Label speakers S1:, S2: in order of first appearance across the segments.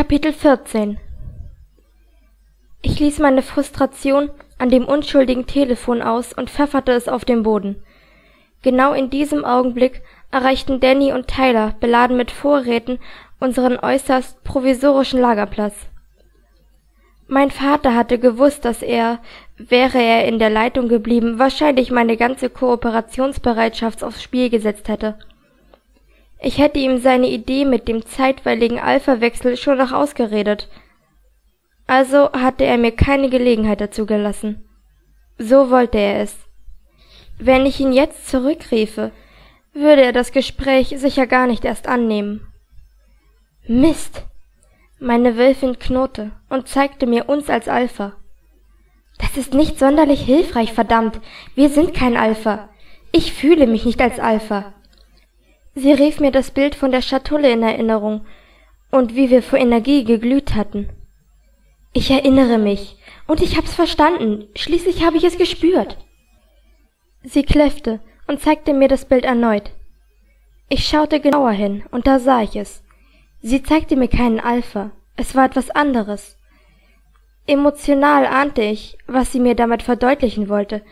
S1: Kapitel 14 Ich ließ meine Frustration an dem unschuldigen Telefon aus und pfefferte es auf den Boden. Genau in diesem Augenblick erreichten Danny und Tyler beladen mit Vorräten unseren äußerst provisorischen Lagerplatz. Mein Vater hatte gewusst, dass er, wäre er in der Leitung geblieben, wahrscheinlich meine ganze Kooperationsbereitschaft aufs Spiel gesetzt hätte. Ich hätte ihm seine Idee mit dem zeitweiligen Alpha-Wechsel schon noch ausgeredet. Also hatte er mir keine Gelegenheit dazu gelassen. So wollte er es. Wenn ich ihn jetzt zurückriefe, würde er das Gespräch sicher gar nicht erst annehmen. Mist! Meine Wölfin knurrte und zeigte mir uns als Alpha. Das ist nicht sonderlich hilfreich, verdammt. Wir sind kein Alpha. Ich fühle mich nicht als Alpha. Sie rief mir das Bild von der Schatulle in Erinnerung und wie wir vor Energie geglüht hatten. Ich erinnere mich, und ich hab's verstanden. Schließlich habe ich es gespürt. Sie kläffte und zeigte mir das Bild erneut. Ich schaute genauer hin, und da sah ich es. Sie zeigte mir keinen Alpha, es war etwas anderes. Emotional ahnte ich, was sie mir damit verdeutlichen wollte,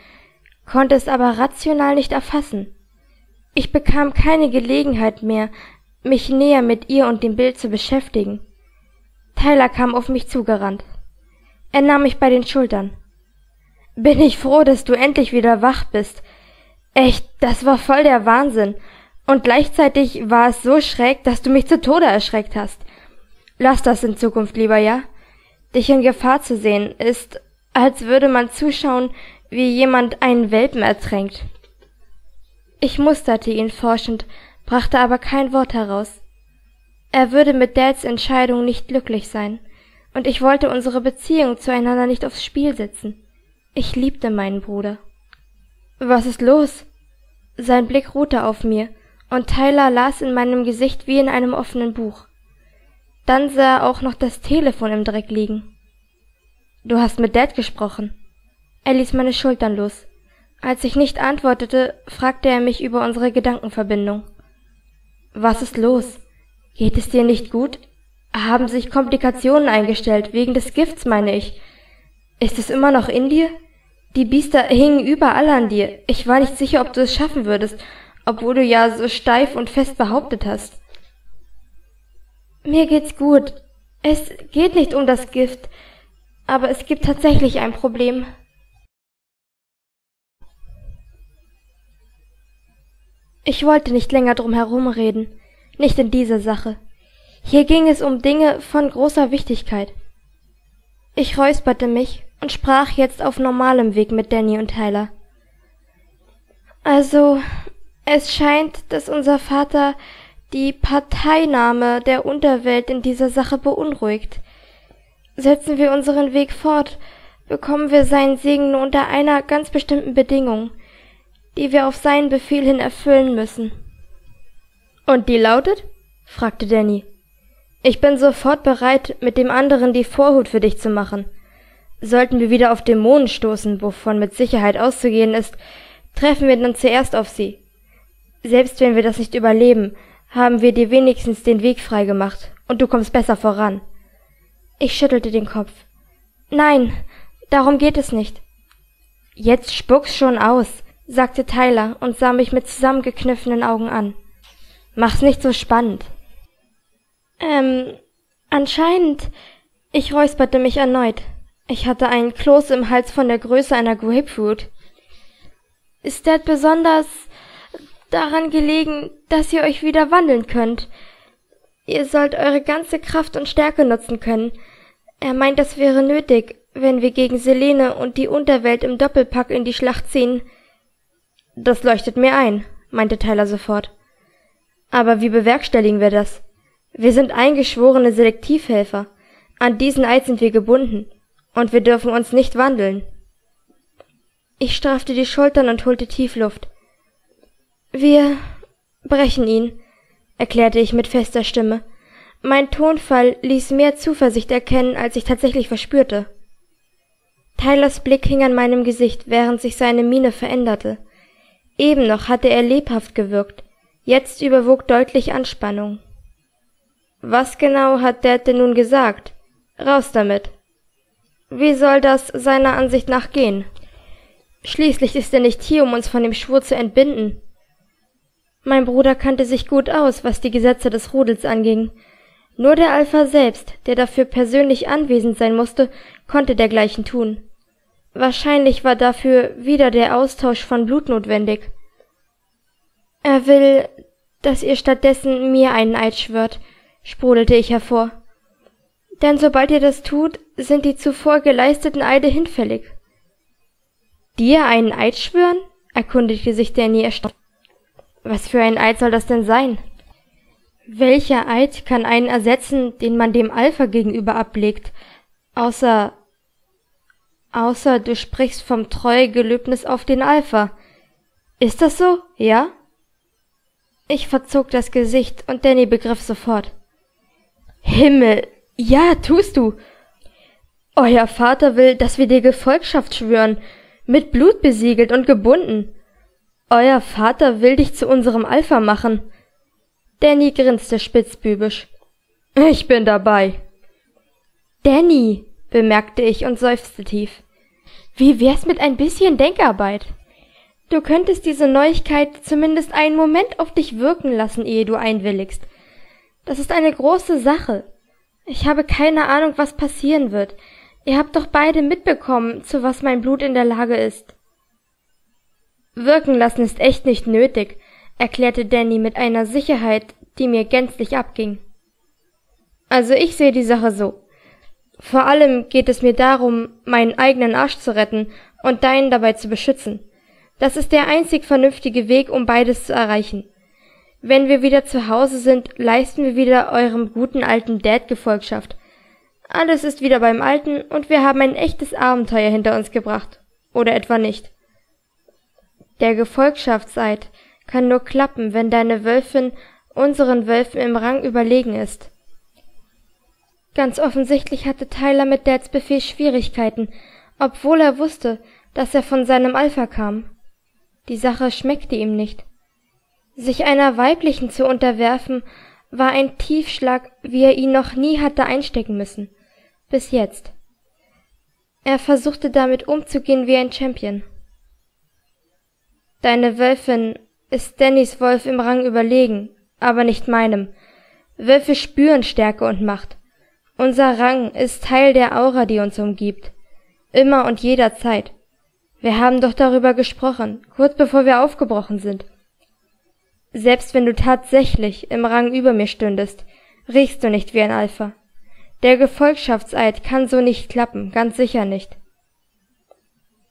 S1: konnte es aber rational nicht erfassen. Ich bekam keine Gelegenheit mehr, mich näher mit ihr und dem Bild zu beschäftigen. Tyler kam auf mich zugerannt. Er nahm mich bei den Schultern. Bin ich froh, dass du endlich wieder wach bist. Echt, das war voll der Wahnsinn. Und gleichzeitig war es so schräg, dass du mich zu Tode erschreckt hast. Lass das in Zukunft lieber, ja? Dich in Gefahr zu sehen, ist, als würde man zuschauen, wie jemand einen Welpen ertränkt. Ich musterte ihn forschend, brachte aber kein Wort heraus. Er würde mit Dads Entscheidung nicht glücklich sein, und ich wollte unsere Beziehung zueinander nicht aufs Spiel setzen. Ich liebte meinen Bruder. Was ist los? Sein Blick ruhte auf mir, und Tyler las in meinem Gesicht wie in einem offenen Buch. Dann sah er auch noch das Telefon im Dreck liegen. Du hast mit Dad gesprochen. Er ließ meine Schultern los. Als ich nicht antwortete, fragte er mich über unsere Gedankenverbindung. Was ist los? Geht es dir nicht gut? Haben sich Komplikationen eingestellt, wegen des Gifts, meine ich. Ist es immer noch in dir? Die Biester hingen überall an dir. Ich war nicht sicher, ob du es schaffen würdest, obwohl du ja so steif und fest behauptet hast. Mir geht's gut. Es geht nicht um das Gift, aber es gibt tatsächlich ein Problem. Ich wollte nicht länger drum herumreden, nicht in dieser Sache. Hier ging es um Dinge von großer Wichtigkeit. Ich räusperte mich und sprach jetzt auf normalem Weg mit Danny und Tyler. Also, es scheint, dass unser Vater die Parteinahme der Unterwelt in dieser Sache beunruhigt. Setzen wir unseren Weg fort, bekommen wir seinen Segen nur unter einer ganz bestimmten Bedingung, die wir auf seinen Befehl hin erfüllen müssen. Und die lautet? fragte Danny. Ich bin sofort bereit, mit dem anderen die Vorhut für dich zu machen. Sollten wir wieder auf Dämonen stoßen, wovon mit Sicherheit auszugehen ist, treffen wir dann zuerst auf sie. Selbst wenn wir das nicht überleben, haben wir dir wenigstens den Weg freigemacht und du kommst besser voran. Ich schüttelte den Kopf. Nein, darum geht es nicht. Jetzt spuck's schon aus, sagte Tyler und sah mich mit zusammengekniffenen Augen an. Mach's nicht so spannend. Ähm, anscheinend. Ich räusperte mich erneut. Ich hatte einen Kloß im Hals von der Größe einer Grapefruit. Ist Dad besonders daran gelegen, dass ihr euch wieder wandeln könnt. Ihr sollt eure ganze Kraft und Stärke nutzen können. Er meint, das wäre nötig, wenn wir gegen Selene und die Unterwelt im Doppelpack in die Schlacht ziehen. Das leuchtet mir ein, meinte Tyler sofort. Aber wie bewerkstelligen wir das? Wir sind eingeschworene Selektivhelfer. An diesen Eid sind wir gebunden. Und wir dürfen uns nicht wandeln. Ich straffte die Schultern und holte tief Luft. Wir brechen ihn, erklärte ich mit fester Stimme. Mein Tonfall ließ mehr Zuversicht erkennen, als ich tatsächlich verspürte. Tylers Blick hing an meinem Gesicht, während sich seine Miene veränderte. Eben noch hatte er lebhaft gewirkt, jetzt überwog deutlich Anspannung. Was genau hat Dad denn nun gesagt? Raus damit. Wie soll das seiner Ansicht nach gehen? Schließlich ist er nicht hier, um uns von dem Schwur zu entbinden. Mein Bruder kannte sich gut aus, was die Gesetze des Rudels anging. Nur der Alpha selbst, der dafür persönlich anwesend sein musste, konnte dergleichen tun. Wahrscheinlich war dafür wieder der Austausch von Blut notwendig. Er will, dass ihr stattdessen mir einen Eid schwört, sprudelte ich hervor. Denn sobald ihr das tut, sind die zuvor geleisteten Eide hinfällig. Dir einen Eid schwören? erkundigte sich Danny erstaunt. Was für ein Eid soll das denn sein? Welcher Eid kann einen ersetzen, den man dem Alpha gegenüber ablegt, außer außer du sprichst vom Treuegelöbnis auf den Alpha. Ist das so? Ja? Ich verzog das Gesicht und Danny begriff sofort. Himmel, ja, tust du. Euer Vater will, dass wir dir Gefolgschaft schwören, mit Blut besiegelt und gebunden. Euer Vater will dich zu unserem Alpha machen. Danny grinste spitzbübisch. Ich bin dabei. Danny, bemerkte ich und seufzte tief. Wie wär's mit ein bisschen Denkarbeit? Du könntest diese Neuigkeit zumindest einen Moment auf dich wirken lassen, ehe du einwilligst. Das ist eine große Sache. Ich habe keine Ahnung, was passieren wird. Ihr habt doch beide mitbekommen, zu was mein Blut in der Lage ist. Wirken lassen ist echt nicht nötig, erklärte Danny mit einer Sicherheit, die mir gänzlich abging. Also ich sehe die Sache so. Vor allem geht es mir darum, meinen eigenen Arsch zu retten und deinen dabei zu beschützen. Das ist der einzig vernünftige Weg, um beides zu erreichen. Wenn wir wieder zu Hause sind, leisten wir wieder eurem guten alten Dad Gefolgschaft. Alles ist wieder beim Alten und wir haben ein echtes Abenteuer hinter uns gebracht. Oder etwa nicht. Der Gefolgschaftseid kann nur klappen, wenn deine Wölfin unseren Wölfen im Rang überlegen ist. Ganz offensichtlich hatte Tyler mit Dads Befehl Schwierigkeiten, obwohl er wusste, dass er von seinem Alpha kam. Die Sache schmeckte ihm nicht. Sich einer weiblichen zu unterwerfen, war ein Tiefschlag, wie er ihn noch nie hatte einstecken müssen. Bis jetzt. Er versuchte damit umzugehen wie ein Champion. Deine Wölfin ist Dannys Wolf im Rang überlegen, aber nicht meinem. Wölfe spüren Stärke und Macht. Unser Rang ist Teil der Aura, die uns umgibt. Immer und jederzeit. Wir haben doch darüber gesprochen, kurz bevor wir aufgebrochen sind. Selbst wenn du tatsächlich im Rang über mir stündest, riechst du nicht wie ein Alpha. Der Gefolgschaftseid kann so nicht klappen, ganz sicher nicht.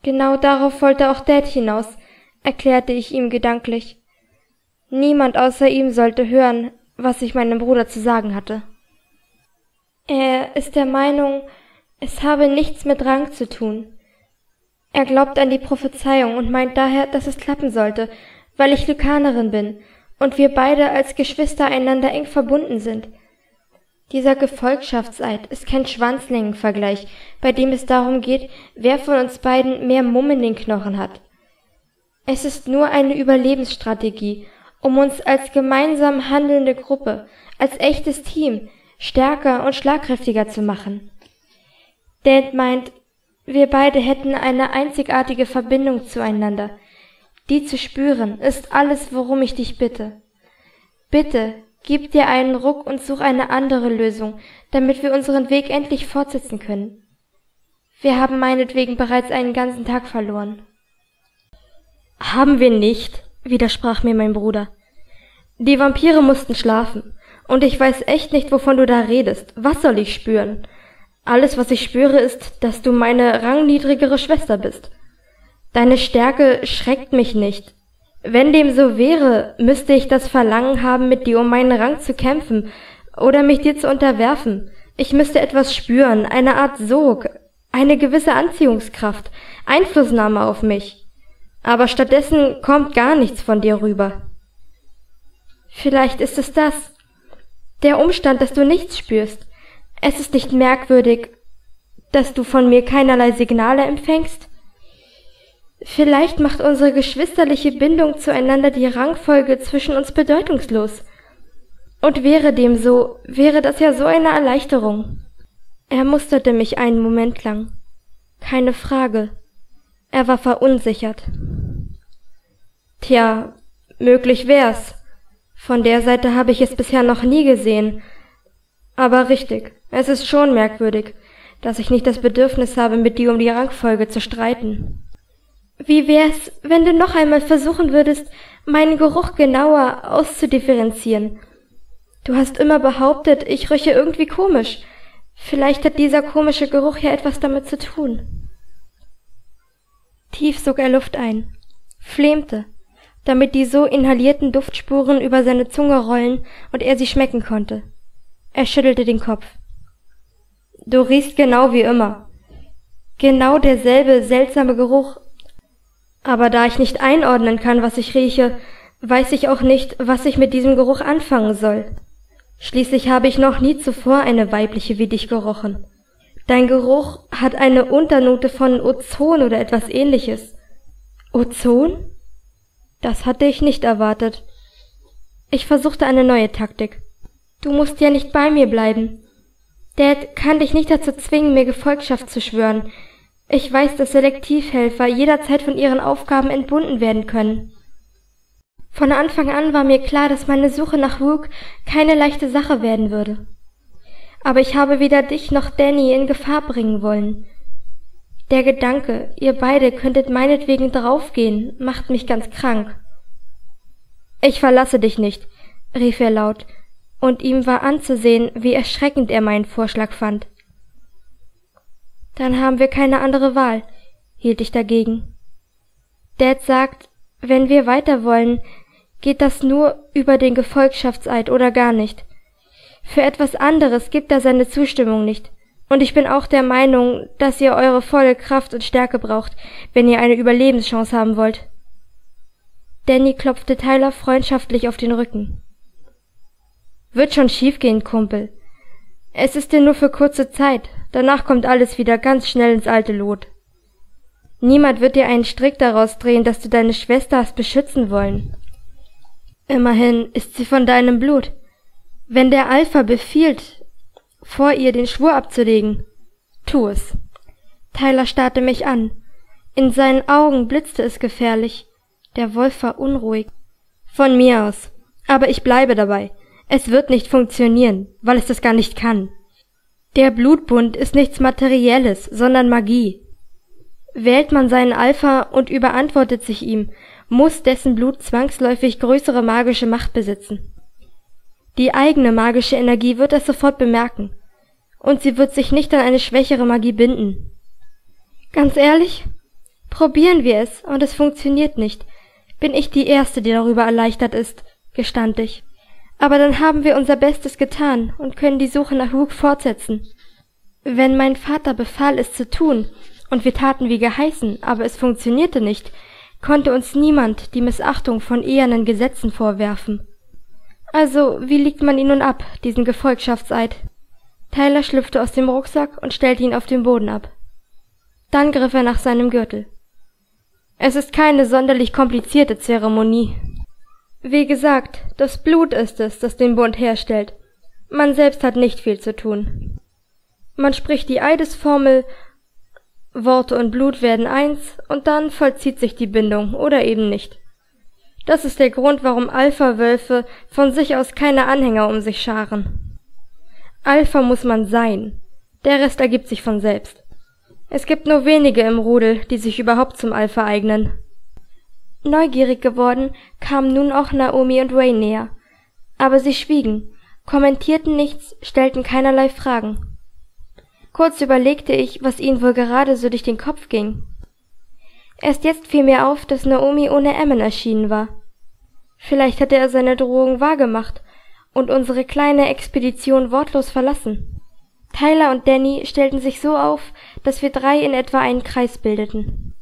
S1: Genau darauf wollte auch Dad hinaus, erklärte ich ihm gedanklich. Niemand außer ihm sollte hören, was ich meinem Bruder zu sagen hatte. Er ist der Meinung, es habe nichts mit Rang zu tun. Er glaubt an die Prophezeiung und meint daher, dass es klappen sollte, weil ich Lykanerin bin und wir beide als Geschwister einander eng verbunden sind. Dieser Gefolgschaftseid ist kein Schwanzlängenvergleich, bei dem es darum geht, wer von uns beiden mehr Mumm in den Knochen hat. Es ist nur eine Überlebensstrategie, um uns als gemeinsam handelnde Gruppe, als echtes Team stärker und schlagkräftiger zu machen. Dad meint, wir beide hätten eine einzigartige Verbindung zueinander. Die zu spüren, ist alles, worum ich dich bitte. Bitte, gib dir einen Ruck und such eine andere Lösung, damit wir unseren Weg endlich fortsetzen können. Wir haben meinetwegen bereits einen ganzen Tag verloren. Haben wir nicht, widersprach mir mein Bruder. Die Vampire mussten schlafen. Und ich weiß echt nicht, wovon du da redest. Was soll ich spüren? Alles, was ich spüre, ist, dass du meine rangniedrigere Schwester bist. Deine Stärke schreckt mich nicht. Wenn dem so wäre, müsste ich das Verlangen haben, mit dir um meinen Rang zu kämpfen oder mich dir zu unterwerfen. Ich müsste etwas spüren, eine Art Sog, eine gewisse Anziehungskraft, Einflussnahme auf mich aber stattdessen kommt gar nichts von dir rüber. Vielleicht ist es das. Der Umstand, dass du nichts spürst. Es ist nicht merkwürdig, dass du von mir keinerlei Signale empfängst. Vielleicht macht unsere geschwisterliche Bindung zueinander die Rangfolge zwischen uns bedeutungslos. Und wäre dem so, wäre das ja so eine Erleichterung. Er musterte mich einen Moment lang. Keine Frage. Er war verunsichert. Tja, möglich wär's. Von der Seite habe ich es bisher noch nie gesehen. Aber richtig, es ist schon merkwürdig, dass ich nicht das Bedürfnis habe, mit dir um die Rangfolge zu streiten. Wie wär's, wenn du noch einmal versuchen würdest, meinen Geruch genauer auszudifferenzieren? Du hast immer behauptet, ich rieche irgendwie komisch. Vielleicht hat dieser komische Geruch ja etwas damit zu tun. Tief sog er Luft ein, flämte, damit die so inhalierten Duftspuren über seine Zunge rollen und er sie schmecken konnte. Er schüttelte den Kopf. Du riechst genau wie immer. Genau derselbe seltsame Geruch. Aber da ich nicht einordnen kann, was ich rieche, weiß ich auch nicht, was ich mit diesem Geruch anfangen soll. Schließlich habe ich noch nie zuvor eine weibliche wie dich gerochen. Dein Geruch hat eine Unternote von Ozon oder etwas ähnliches. Ozon? Das hatte ich nicht erwartet. Ich versuchte eine neue Taktik. Du musst ja nicht bei mir bleiben. Dad kann dich nicht dazu zwingen, mir Gefolgschaft zu schwören. Ich weiß, dass Selektivhelfer jederzeit von ihren Aufgaben entbunden werden können. Von Anfang an war mir klar, dass meine Suche nach Rook keine leichte Sache werden würde. Aber ich habe weder dich noch Danny in Gefahr bringen wollen. Der Gedanke, ihr beide könntet meinetwegen draufgehen, macht mich ganz krank. Ich verlasse dich nicht, rief er laut, und ihm war anzusehen, wie erschreckend er meinen Vorschlag fand. Dann haben wir keine andere Wahl, hielt ich dagegen. Dad sagt, wenn wir weiter wollen, geht das nur über den Gefolgschaftseid oder gar nicht. Für etwas anderes gibt er seine Zustimmung nicht. Und ich bin auch der Meinung, dass ihr eure volle Kraft und Stärke braucht, wenn ihr eine Überlebenschance haben wollt. Danny klopfte Tyler freundschaftlich auf den Rücken. Wird schon schiefgehen, Kumpel. Es ist dir nur für kurze Zeit, danach kommt alles wieder ganz schnell ins alte Lot. Niemand wird dir einen Strick daraus drehen, dass du deine Schwester hast beschützen wollen. Immerhin ist sie von deinem Blut. Wenn der Alpha befiehlt, vor ihr den Schwur abzulegen, tu es. Tyler starrte mich an. In seinen Augen blitzte es gefährlich. Der Wolf war unruhig. Von mir aus. Aber ich bleibe dabei. Es wird nicht funktionieren, weil es das gar nicht kann. Der Blutbund ist nichts Materielles, sondern Magie. Wählt man seinen Alpha und überantwortet sich ihm, muss dessen Blut zwangsläufig größere magische Macht besitzen. Die eigene magische Energie wird das sofort bemerken, und sie wird sich nicht an eine schwächere Magie binden. Ganz ehrlich? Probieren wir es, und es funktioniert nicht. Bin ich die Erste, die darüber erleichtert ist, gestand ich. Aber dann haben wir unser Bestes getan und können die Suche nach Rook fortsetzen. Wenn mein Vater befahl, es zu tun, und wir taten wie geheißen, aber es funktionierte nicht, konnte uns niemand die Missachtung von ehernen Gesetzen vorwerfen. Also, wie liegt man ihn nun ab, diesen Gefolgschaftseid? Tyler schlüpfte aus dem Rucksack und stellte ihn auf den Boden ab. Dann griff er nach seinem Gürtel. Es ist keine sonderlich komplizierte Zeremonie, wie gesagt, das Blut ist es, das den Bund herstellt. Man selbst hat nicht viel zu tun. Man spricht die Eidesformel, Worte und Blut werden eins, und dann vollzieht sich die Bindung oder eben nicht. Das ist der Grund, warum Alpha-Wölfe von sich aus keine Anhänger um sich scharen. Alpha muss man sein, der Rest ergibt sich von selbst. Es gibt nur wenige im Rudel, die sich überhaupt zum Alpha eignen. Neugierig geworden, kamen nun auch Naomi und Ray näher. Aber sie schwiegen, kommentierten nichts, stellten keinerlei Fragen. Kurz überlegte ich, was ihnen wohl gerade so durch den Kopf ging. Erst jetzt fiel mir auf, dass Naomi ohne Emmen erschienen war. Vielleicht hatte er seine Drohung wahrgemacht und unsere kleine Expedition wortlos verlassen. Tyler und Danny stellten sich so auf, dass wir drei in etwa einen Kreis bildeten.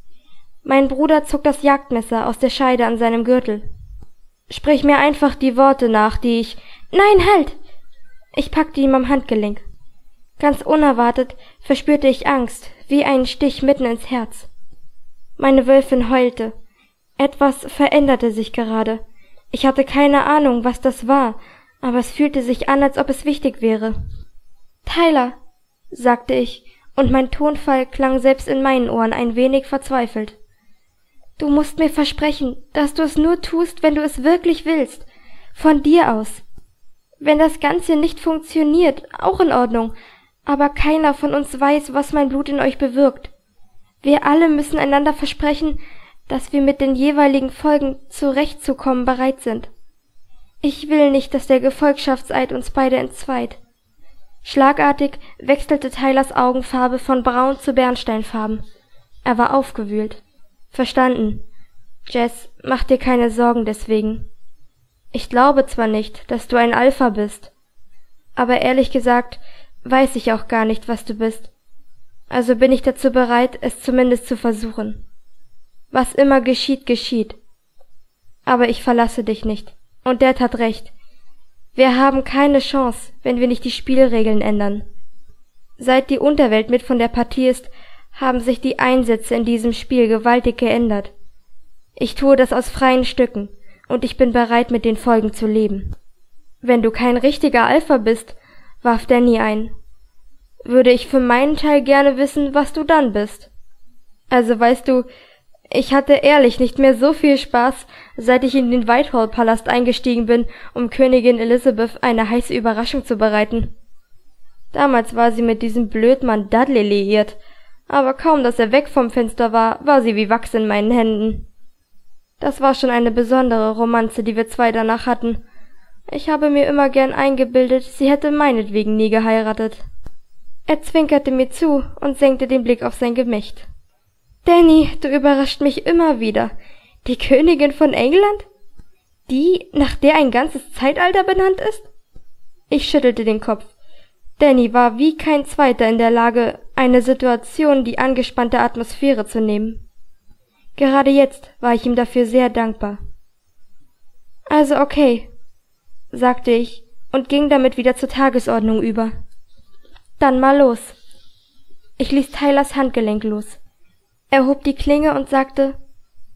S1: Mein Bruder zog das Jagdmesser aus der Scheide an seinem Gürtel. Sprich mir einfach die Worte nach, die ich. Nein, halt! Ich packte ihm am Handgelenk. Ganz unerwartet verspürte ich Angst, wie einen Stich mitten ins Herz. Meine Wölfin heulte. Etwas veränderte sich gerade. Ich hatte keine Ahnung, was das war, aber es fühlte sich an, als ob es wichtig wäre. Tyler, sagte ich, und mein Tonfall klang selbst in meinen Ohren ein wenig verzweifelt. Du musst mir versprechen, dass du es nur tust, wenn du es wirklich willst. Von dir aus. Wenn das Ganze nicht funktioniert, auch in Ordnung, aber keiner von uns weiß, was mein Blut in euch bewirkt. Wir alle müssen einander versprechen, dass wir mit den jeweiligen Folgen zurechtzukommen bereit sind. Ich will nicht, dass der Gefolgschaftseid uns beide entzweit. Schlagartig wechselte Tylers Augenfarbe von braun zu bernsteinfarben. Er war aufgewühlt. Verstanden. Jess, mach dir keine Sorgen deswegen. Ich glaube zwar nicht, dass du ein Alpha bist, aber ehrlich gesagt weiß ich auch gar nicht, was du bist. Also bin ich dazu bereit, es zumindest zu versuchen. Was immer geschieht, geschieht. Aber ich verlasse dich nicht. Und der tat recht. Wir haben keine Chance, wenn wir nicht die Spielregeln ändern. Seit die Unterwelt mit von der Partie ist, haben sich die Einsätze in diesem Spiel gewaltig geändert. Ich tue das aus freien Stücken, und ich bin bereit, mit den Folgen zu leben. Wenn du kein richtiger Alpha bist, warf Danny ein, würde ich für meinen Teil gerne wissen, was du dann bist. Also weißt du, ich hatte ehrlich nicht mehr so viel Spaß, seit ich in den Whitehall-Palast eingestiegen bin, um Königin Elizabeth eine heiße Überraschung zu bereiten. Damals war sie mit diesem Blödmann Dudley liiert, aber kaum, dass er weg vom Fenster war, war sie wie Wachs in meinen Händen. Das war schon eine besondere Romanze, die wir zwei danach hatten. Ich habe mir immer gern eingebildet, sie hätte meinetwegen nie geheiratet. Er zwinkerte mir zu und senkte den Blick auf sein Gemächt. Danny, du überrascht mich immer wieder. Die Königin von England? Die, nach der ein ganzes Zeitalter benannt ist? Ich schüttelte den Kopf. Danny war wie kein zweiter in der Lage, eine Situation, die angespannte Atmosphäre zu nehmen. Gerade jetzt war ich ihm dafür sehr dankbar. Also okay, sagte ich und ging damit wieder zur Tagesordnung über. Dann mal los. Ich ließ Tylers Handgelenk los. Er hob die Klinge und sagte,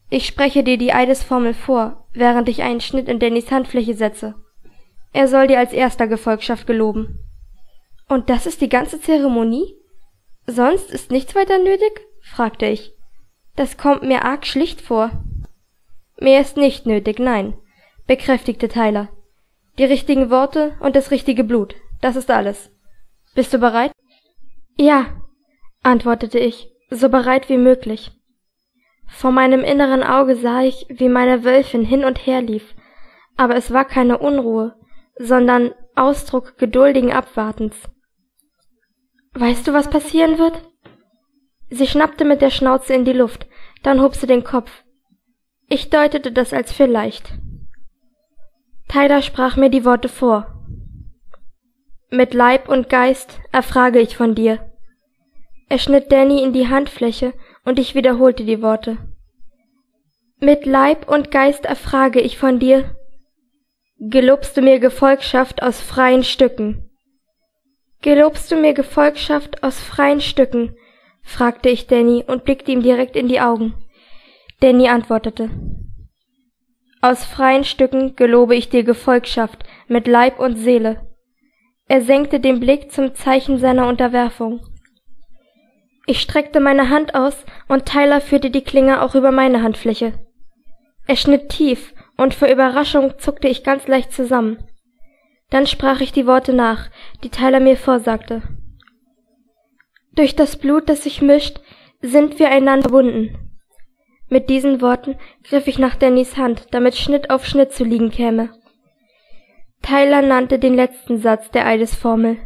S1: ich spreche dir die Eidesformel vor, während ich einen Schnitt in Dannys Handfläche setze. Er soll dir als erster Gefolgschaft geloben. Und das ist die ganze Zeremonie? Sonst ist nichts weiter nötig? fragte ich. Das kommt mir arg schlicht vor. Mehr ist nicht nötig, nein, bekräftigte Tyler. Die richtigen Worte und das richtige Blut, das ist alles. Bist du bereit? Ja, antwortete ich so bereit wie möglich. Vor meinem inneren Auge sah ich, wie meine Wölfin hin und her lief, aber es war keine Unruhe, sondern Ausdruck geduldigen Abwartens. Weißt du, was passieren wird? Sie schnappte mit der Schnauze in die Luft, dann hob sie den Kopf. Ich deutete das als vielleicht. Tyler sprach mir die Worte vor. Mit Leib und Geist erfrage ich von dir, er schnitt Danny in die Handfläche, und ich wiederholte die Worte. Mit Leib und Geist erfrage ich von dir, gelobst du mir Gefolgschaft aus freien Stücken? Gelobst du mir Gefolgschaft aus freien Stücken? fragte ich Danny und blickte ihm direkt in die Augen. Danny antwortete. Aus freien Stücken gelobe ich dir Gefolgschaft mit Leib und Seele. Er senkte den Blick zum Zeichen seiner Unterwerfung. Ich streckte meine Hand aus, und Tyler führte die Klinge auch über meine Handfläche. Er schnitt tief, und vor Überraschung zuckte ich ganz leicht zusammen. Dann sprach ich die Worte nach, die Tyler mir vorsagte. Durch das Blut, das sich mischt, sind wir einander verbunden. Mit diesen Worten griff ich nach Dannys Hand, damit Schnitt auf Schnitt zu liegen käme. Tyler nannte den letzten Satz der Eidesformel.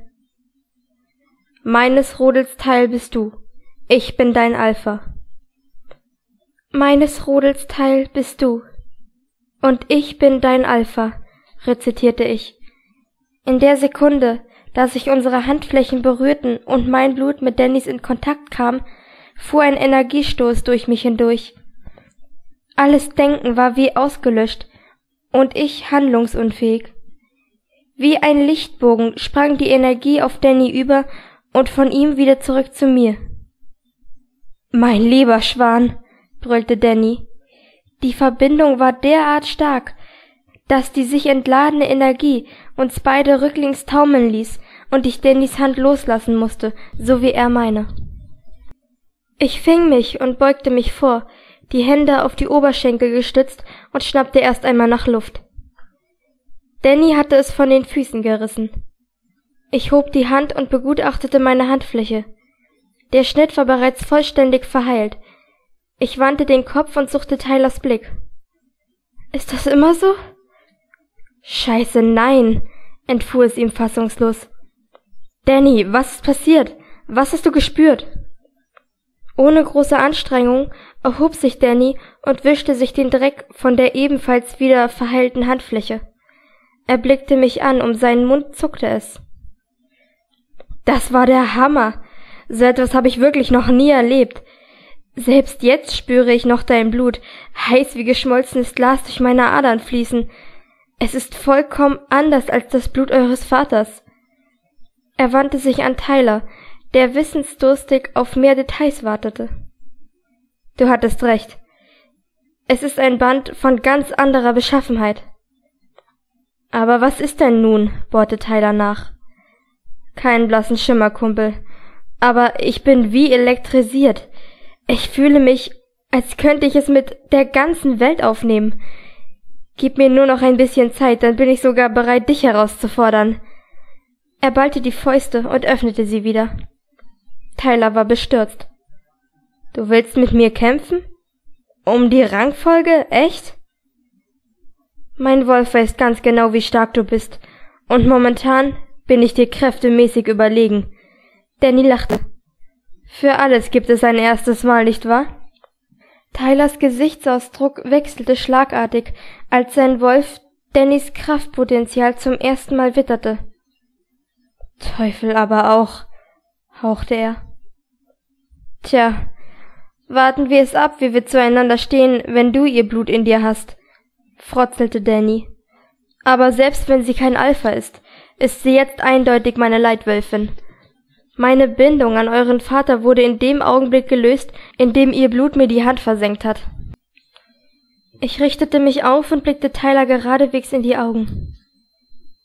S1: Meines Rudels Teil bist du. Ich bin dein Alpha. Meines Rudels Teil bist du. Und ich bin dein Alpha, rezitierte ich. In der Sekunde, da sich unsere Handflächen berührten und mein Blut mit Dannys in Kontakt kam, fuhr ein Energiestoß durch mich hindurch. Alles Denken war wie ausgelöscht und ich handlungsunfähig. Wie ein Lichtbogen sprang die Energie auf Danny über und von ihm wieder zurück zu mir. Mein lieber Schwan, brüllte Danny. Die Verbindung war derart stark, dass die sich entladene Energie uns beide rücklings taumeln ließ und ich Dannys Hand loslassen musste, so wie er meine. Ich fing mich und beugte mich vor, die Hände auf die Oberschenkel gestützt und schnappte erst einmal nach Luft. Danny hatte es von den Füßen gerissen. Ich hob die Hand und begutachtete meine Handfläche. Der Schnitt war bereits vollständig verheilt. Ich wandte den Kopf und suchte Tylers Blick. Ist das immer so? Scheiße, nein, entfuhr es ihm fassungslos. Danny, was ist passiert? Was hast du gespürt? Ohne große Anstrengung erhob sich Danny und wischte sich den Dreck von der ebenfalls wieder verheilten Handfläche. Er blickte mich an, um seinen Mund zuckte es. Das war der Hammer. So etwas habe ich wirklich noch nie erlebt. Selbst jetzt spüre ich noch dein Blut, heiß wie geschmolzenes Glas durch meine Adern fließen. Es ist vollkommen anders als das Blut eures Vaters. Er wandte sich an Tyler, der wissensdurstig auf mehr Details wartete. Du hattest recht. Es ist ein Band von ganz anderer Beschaffenheit. Aber was ist denn nun? bohrte Tyler nach. Keinen blassen Schimmer, Kumpel. Aber ich bin wie elektrisiert. Ich fühle mich, als könnte ich es mit der ganzen Welt aufnehmen. Gib mir nur noch ein bisschen Zeit, dann bin ich sogar bereit, dich herauszufordern. Er ballte die Fäuste und öffnete sie wieder. Tyler war bestürzt. Du willst mit mir kämpfen? Um die Rangfolge? Echt? Mein Wolf weiß ganz genau, wie stark du bist, und momentan bin ich dir kräftemäßig überlegen. Danny lachte. Für alles gibt es ein erstes Mal, nicht wahr? Tylers Gesichtsausdruck wechselte schlagartig, als sein Wolf Dannys Kraftpotenzial zum ersten Mal witterte. Teufel aber auch, hauchte er. Tja, warten wir es ab, wie wir zueinander stehen, wenn du ihr Blut in dir hast, frotzelte Danny. Aber selbst wenn sie kein Alpha ist, ist sie jetzt eindeutig meine Leitwölfin. Meine Bindung an euren Vater wurde in dem Augenblick gelöst, in dem ihr Blut mir die Hand versenkt hat. Ich richtete mich auf und blickte Tyler geradewegs in die Augen.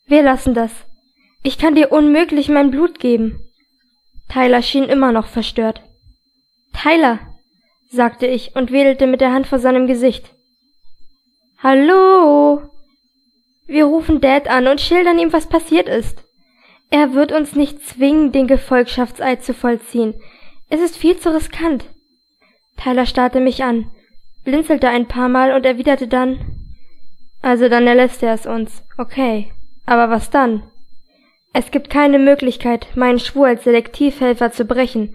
S1: Wir lassen das. Ich kann dir unmöglich mein Blut geben. Tyler schien immer noch verstört. Tyler, sagte ich und wedelte mit der Hand vor seinem Gesicht. Hallo. Wir rufen Dad an und schildern ihm, was passiert ist. Er wird uns nicht zwingen, den Gefolgschaftseid zu vollziehen. Es ist viel zu riskant. Tyler starrte mich an, blinzelte ein paar Mal und erwiderte dann Also dann erlässt er es uns. Okay. Aber was dann? Es gibt keine Möglichkeit, meinen Schwur als Selektivhelfer zu brechen,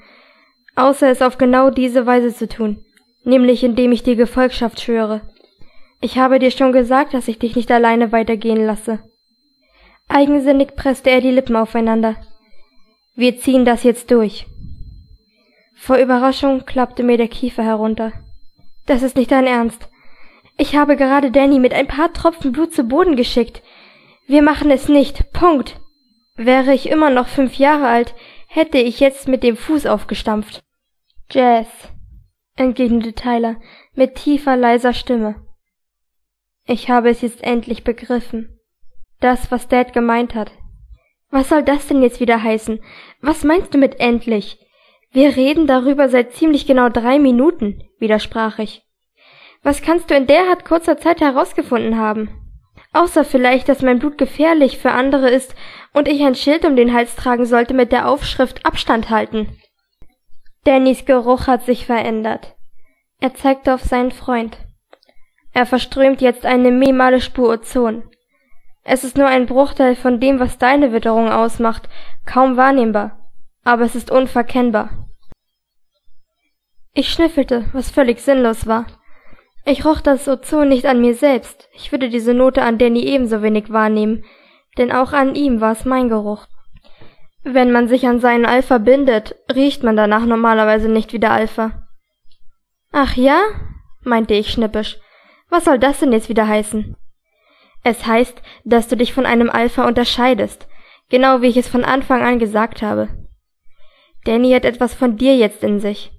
S1: außer es auf genau diese Weise zu tun, nämlich indem ich die Gefolgschaft schwöre. Ich habe dir schon gesagt, dass ich dich nicht alleine weitergehen lasse. Eigensinnig presste er die Lippen aufeinander. Wir ziehen das jetzt durch. Vor Überraschung klappte mir der Kiefer herunter. Das ist nicht dein Ernst. Ich habe gerade Danny mit ein paar Tropfen Blut zu Boden geschickt. Wir machen es nicht. Punkt. Wäre ich immer noch fünf Jahre alt, hätte ich jetzt mit dem Fuß aufgestampft. Jazz, entgegnete Tyler mit tiefer, leiser Stimme. Ich habe es jetzt endlich begriffen. Das, was Dad gemeint hat. Was soll das denn jetzt wieder heißen? Was meinst du mit endlich? Wir reden darüber seit ziemlich genau drei Minuten, widersprach ich. Was kannst du in derart kurzer Zeit herausgefunden haben? Außer vielleicht, dass mein Blut gefährlich für andere ist und ich ein Schild um den Hals tragen sollte mit der Aufschrift Abstand halten. Dannys Geruch hat sich verändert. Er zeigte auf seinen Freund. Er verströmt jetzt eine minimale Spur Ozon. Es ist nur ein Bruchteil von dem, was deine Witterung ausmacht, kaum wahrnehmbar, aber es ist unverkennbar. Ich schnüffelte, was völlig sinnlos war. Ich roch das Ozon nicht an mir selbst, ich würde diese Note an Danny ebenso wenig wahrnehmen, denn auch an ihm war es mein Geruch. Wenn man sich an seinen Alpha bindet, riecht man danach normalerweise nicht wie der Alpha. Ach ja? meinte ich schnippisch. Was soll das denn jetzt wieder heißen? Es heißt, dass du dich von einem Alpha unterscheidest, genau wie ich es von Anfang an gesagt habe. Danny hat etwas von dir jetzt in sich.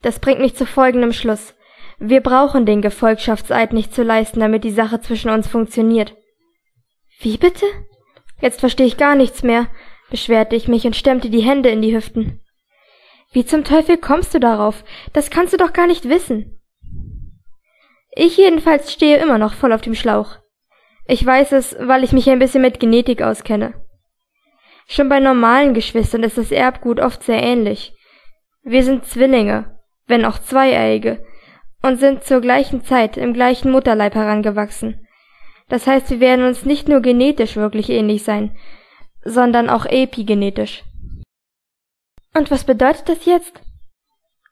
S1: Das bringt mich zu folgendem Schluss. Wir brauchen den Gefolgschaftseid nicht zu leisten, damit die Sache zwischen uns funktioniert. Wie bitte? Jetzt verstehe ich gar nichts mehr, beschwerte ich mich und stemmte die Hände in die Hüften. Wie zum Teufel kommst du darauf? Das kannst du doch gar nicht wissen. Ich jedenfalls stehe immer noch voll auf dem Schlauch. Ich weiß es, weil ich mich ein bisschen mit Genetik auskenne. Schon bei normalen Geschwistern ist das Erbgut oft sehr ähnlich. Wir sind Zwillinge, wenn auch Zweieiige, und sind zur gleichen Zeit im gleichen Mutterleib herangewachsen. Das heißt, wir werden uns nicht nur genetisch wirklich ähnlich sein, sondern auch epigenetisch. Und was bedeutet das jetzt?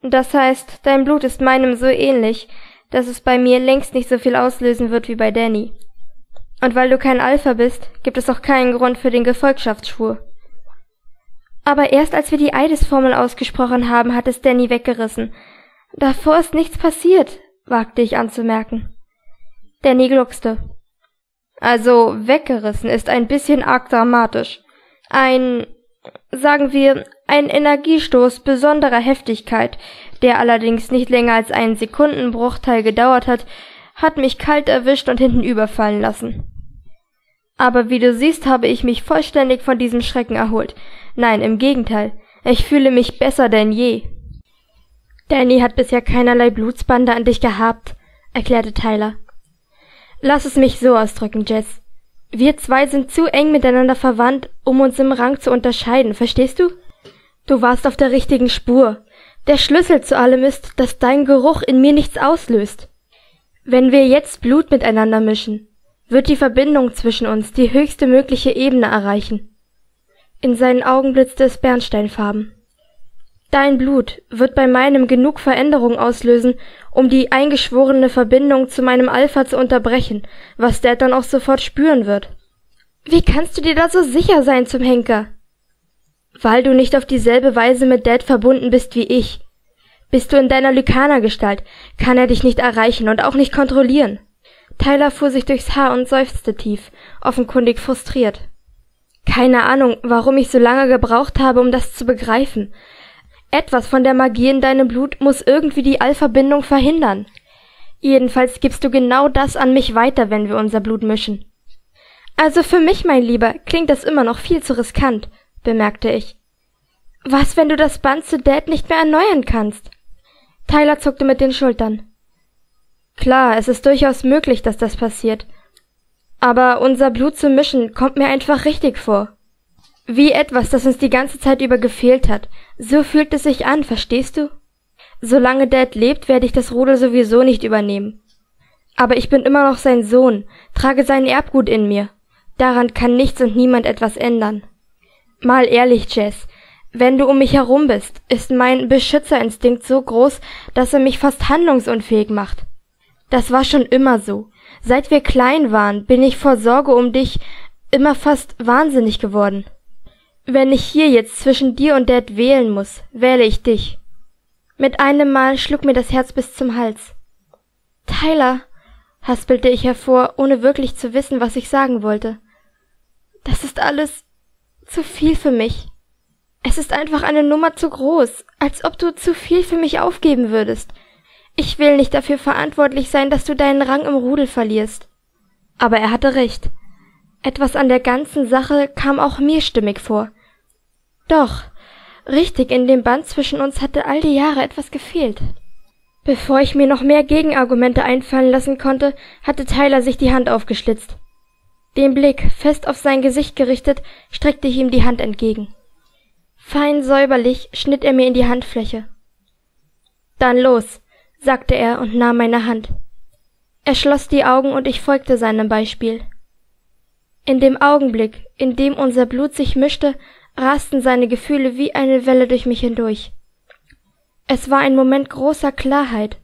S1: Das heißt, dein Blut ist meinem so ähnlich, dass es bei mir längst nicht so viel auslösen wird wie bei Danny. Und weil du kein Alpha bist, gibt es auch keinen Grund für den Gefolgschaftsschwur. Aber erst als wir die Eidesformel ausgesprochen haben, hat es Danny weggerissen. Davor ist nichts passiert, wagte ich anzumerken. Danny gluckste. Also weggerissen ist ein bisschen arg dramatisch. Ein, sagen wir, ein Energiestoß besonderer Heftigkeit, der allerdings nicht länger als einen Sekundenbruchteil gedauert hat, hat mich kalt erwischt und hinten überfallen lassen. Aber wie du siehst, habe ich mich vollständig von diesem Schrecken erholt. Nein, im Gegenteil. Ich fühle mich besser denn je. Danny hat bisher keinerlei Blutsbande an dich gehabt, erklärte Tyler. Lass es mich so ausdrücken, Jess. Wir zwei sind zu eng miteinander verwandt, um uns im Rang zu unterscheiden, verstehst du? Du warst auf der richtigen Spur. Der Schlüssel zu allem ist, dass dein Geruch in mir nichts auslöst. Wenn wir jetzt Blut miteinander mischen, wird die Verbindung zwischen uns die höchste mögliche Ebene erreichen. In seinen Augen blitzte es bernsteinfarben. Dein Blut wird bei meinem genug Veränderung auslösen, um die eingeschworene Verbindung zu meinem Alpha zu unterbrechen, was Dad dann auch sofort spüren wird. Wie kannst du dir da so sicher sein zum Henker? Weil du nicht auf dieselbe Weise mit Dad verbunden bist wie ich, bist du in deiner Lykaner-Gestalt, kann er dich nicht erreichen und auch nicht kontrollieren. Tyler fuhr sich durchs Haar und seufzte tief, offenkundig frustriert. Keine Ahnung, warum ich so lange gebraucht habe, um das zu begreifen. Etwas von der Magie in deinem Blut muss irgendwie die Allverbindung verhindern. Jedenfalls gibst du genau das an mich weiter, wenn wir unser Blut mischen. Also für mich, mein Lieber, klingt das immer noch viel zu riskant, bemerkte ich. Was, wenn du das Band zu Dad nicht mehr erneuern kannst? Tyler zuckte mit den Schultern. Klar, es ist durchaus möglich, dass das passiert. Aber unser Blut zu mischen kommt mir einfach richtig vor. Wie etwas, das uns die ganze Zeit über gefehlt hat. So fühlt es sich an, verstehst du? Solange Dad lebt, werde ich das Rudel sowieso nicht übernehmen. Aber ich bin immer noch sein Sohn, trage sein Erbgut in mir. Daran kann nichts und niemand etwas ändern. Mal ehrlich, Jess, wenn du um mich herum bist, ist mein Beschützerinstinkt so groß, dass er mich fast handlungsunfähig macht. Das war schon immer so. Seit wir klein waren, bin ich vor Sorge um dich immer fast wahnsinnig geworden. Wenn ich hier jetzt zwischen dir und Dad wählen muss, wähle ich dich. Mit einem Mal schlug mir das Herz bis zum Hals. Tyler, haspelte ich hervor, ohne wirklich zu wissen, was ich sagen wollte. Das ist alles zu viel für mich. Es ist einfach eine Nummer zu groß, als ob du zu viel für mich aufgeben würdest. Ich will nicht dafür verantwortlich sein, dass du deinen Rang im Rudel verlierst. Aber er hatte recht. Etwas an der ganzen Sache kam auch mir stimmig vor. Doch, richtig, in dem Band zwischen uns hatte all die Jahre etwas gefehlt. Bevor ich mir noch mehr Gegenargumente einfallen lassen konnte, hatte Tyler sich die Hand aufgeschlitzt. Den Blick fest auf sein Gesicht gerichtet, streckte ich ihm die Hand entgegen. Fein säuberlich schnitt er mir in die Handfläche. Dann los, sagte er und nahm meine Hand. Er schloss die Augen und ich folgte seinem Beispiel. In dem Augenblick, in dem unser Blut sich mischte, rasten seine Gefühle wie eine Welle durch mich hindurch. Es war ein Moment großer Klarheit.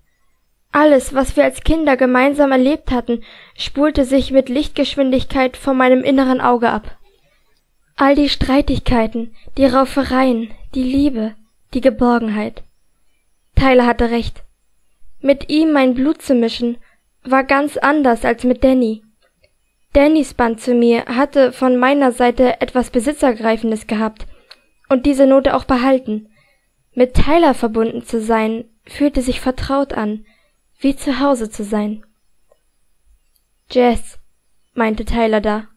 S1: Alles, was wir als Kinder gemeinsam erlebt hatten, spulte sich mit Lichtgeschwindigkeit vor meinem inneren Auge ab. All die Streitigkeiten, die Raufereien, die Liebe, die Geborgenheit. Tyler hatte recht. Mit ihm mein Blut zu mischen, war ganz anders als mit Danny. Dannys Band zu mir hatte von meiner Seite etwas Besitzergreifendes gehabt und diese Note auch behalten. Mit Tyler verbunden zu sein, fühlte sich vertraut an, wie zu Hause zu sein. Jess, meinte Tyler da.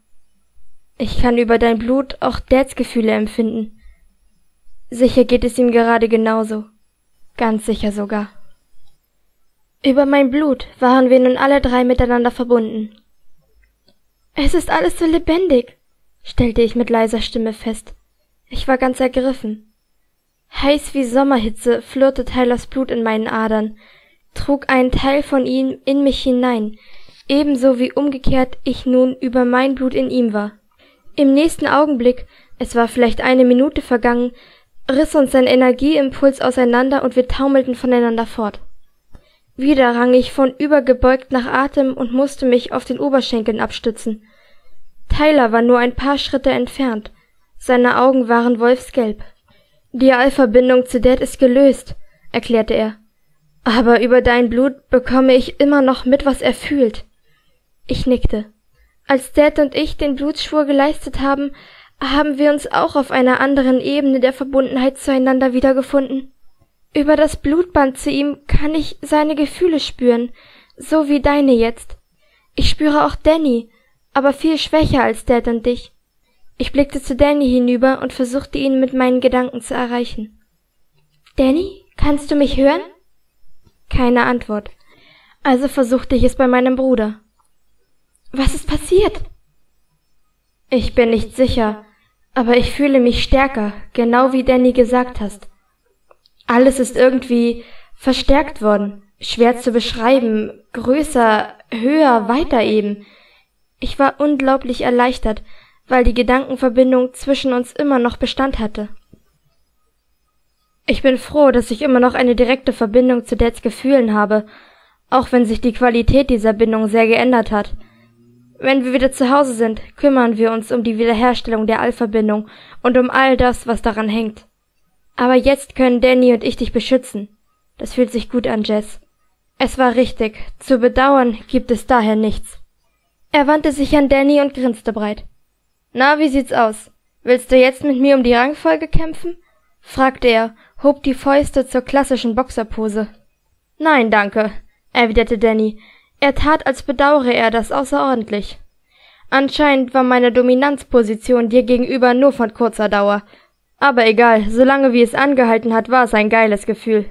S1: Ich kann über dein Blut auch Dads Gefühle empfinden. Sicher geht es ihm gerade genauso. Ganz sicher sogar. Über mein Blut waren wir nun alle drei miteinander verbunden. Es ist alles so lebendig, stellte ich mit leiser Stimme fest. Ich war ganz ergriffen. Heiß wie Sommerhitze flirrte Tylers Blut in meinen Adern, trug einen Teil von ihm in mich hinein, ebenso wie umgekehrt ich nun über mein Blut in ihm war. Im nächsten Augenblick, es war vielleicht eine Minute vergangen, riss uns ein Energieimpuls auseinander und wir taumelten voneinander fort. Wieder rang ich von übergebeugt nach Atem und musste mich auf den Oberschenkeln abstützen. Tyler war nur ein paar Schritte entfernt. Seine Augen waren wolfsgelb. Die Allverbindung zu Dad ist gelöst, erklärte er. Aber über dein Blut bekomme ich immer noch mit, was er fühlt. Ich nickte. Als Dad und ich den Blutschwur geleistet haben, haben wir uns auch auf einer anderen Ebene der Verbundenheit zueinander wiedergefunden. Über das Blutband zu ihm kann ich seine Gefühle spüren, so wie deine jetzt. Ich spüre auch Danny, aber viel schwächer als Dad und dich. Ich blickte zu Danny hinüber und versuchte ihn mit meinen Gedanken zu erreichen. Danny, kannst du mich hören? Keine Antwort. Also versuchte ich es bei meinem Bruder. Was ist passiert? Ich bin nicht sicher, aber ich fühle mich stärker, genau wie Danny gesagt hast. Alles ist irgendwie verstärkt worden, schwer zu beschreiben, größer, höher, weiter eben. Ich war unglaublich erleichtert, weil die Gedankenverbindung zwischen uns immer noch Bestand hatte. Ich bin froh, dass ich immer noch eine direkte Verbindung zu Dads Gefühlen habe, auch wenn sich die Qualität dieser Bindung sehr geändert hat. Wenn wir wieder zu Hause sind, kümmern wir uns um die Wiederherstellung der Allverbindung und um all das, was daran hängt. Aber jetzt können Danny und ich dich beschützen. Das fühlt sich gut an, Jess. Es war richtig. Zu bedauern gibt es daher nichts. Er wandte sich an Danny und grinste breit. Na, wie sieht's aus? Willst du jetzt mit mir um die Rangfolge kämpfen? fragte er, hob die Fäuste zur klassischen Boxerpose. Nein, danke, erwiderte Danny, er tat, als bedauere er das außerordentlich. Anscheinend war meine Dominanzposition dir gegenüber nur von kurzer Dauer. Aber egal, solange wie es angehalten hat, war es ein geiles Gefühl.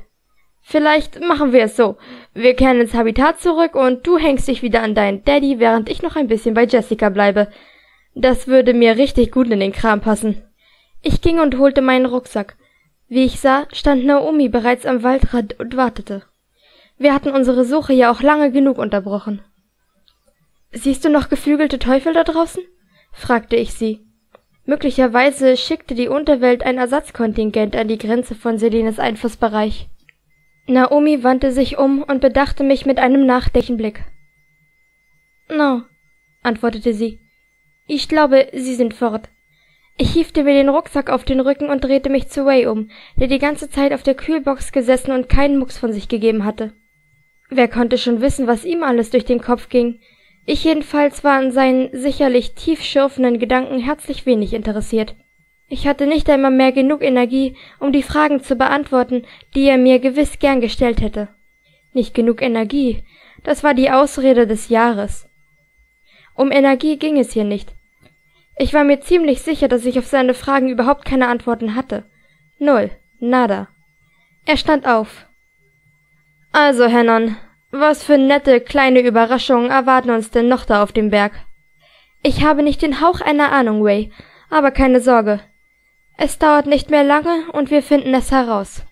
S1: Vielleicht machen wir es so. Wir kehren ins Habitat zurück und du hängst dich wieder an deinen Daddy, während ich noch ein bisschen bei Jessica bleibe. Das würde mir richtig gut in den Kram passen. Ich ging und holte meinen Rucksack. Wie ich sah, stand Naomi bereits am Waldrand und wartete. Wir hatten unsere Suche ja auch lange genug unterbrochen. Siehst du noch geflügelte Teufel da draußen? fragte ich sie. Möglicherweise schickte die Unterwelt ein Ersatzkontingent an die Grenze von Selines Einflussbereich. Naomi wandte sich um und bedachte mich mit einem nachdenklichen Blick. No, antwortete sie. Ich glaube, sie sind fort. Ich hiefte mir den Rucksack auf den Rücken und drehte mich zu Way um, der die ganze Zeit auf der Kühlbox gesessen und keinen Mucks von sich gegeben hatte. Wer konnte schon wissen, was ihm alles durch den Kopf ging? Ich jedenfalls war an seinen sicherlich tiefschürfenden Gedanken herzlich wenig interessiert. Ich hatte nicht einmal mehr genug Energie, um die Fragen zu beantworten, die er mir gewiss gern gestellt hätte. Nicht genug Energie, das war die Ausrede des Jahres. Um Energie ging es hier nicht. Ich war mir ziemlich sicher, dass ich auf seine Fragen überhaupt keine Antworten hatte. Null. Nada. Er stand auf. Also, Hennon, was für nette kleine Überraschungen erwarten uns denn noch da auf dem Berg? Ich habe nicht den Hauch einer Ahnung, Ray, aber keine Sorge. Es dauert nicht mehr lange und wir finden es heraus.